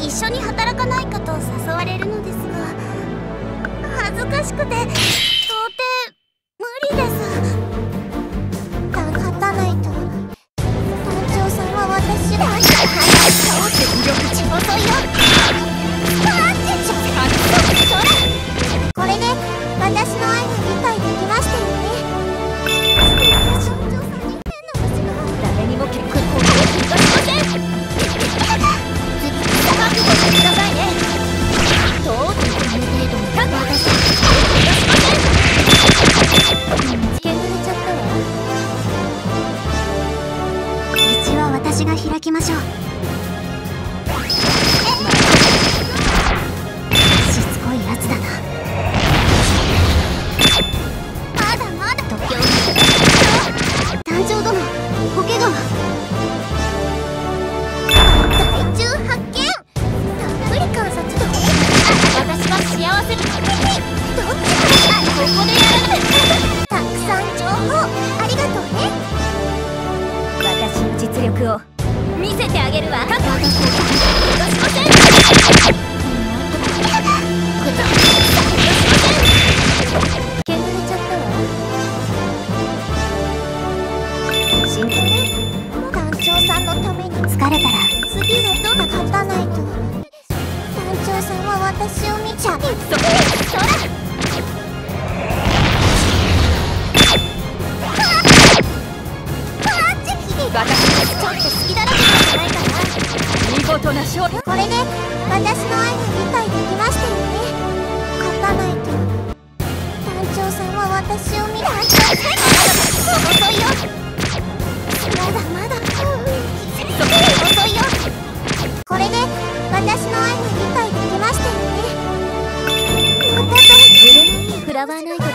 一緒に働かないかと誘われるのですが恥ずかしくて到底無理です。た勝たないと。団長さんは私を開きましょう。しつこいやつだな。まだまだ。時を。団長殿お怪我は大虫発見。たっぷり観察と私は幸せに。どっちかここでやらたくさん情報。ありがとうね。私の実力を。見せてあげるわ。私を逃がしません煙れちゃったわ真剣ね団長さんのために疲れたら次はどんな勝たないと団長さんは私を見ちゃう私はこれで私の愛が理解できましたよね。勝たないと。団長さんは私を見て発狂遅い。よまだまだ。遅いよこれで私の愛が理解できましたよね。またとフラワーナイト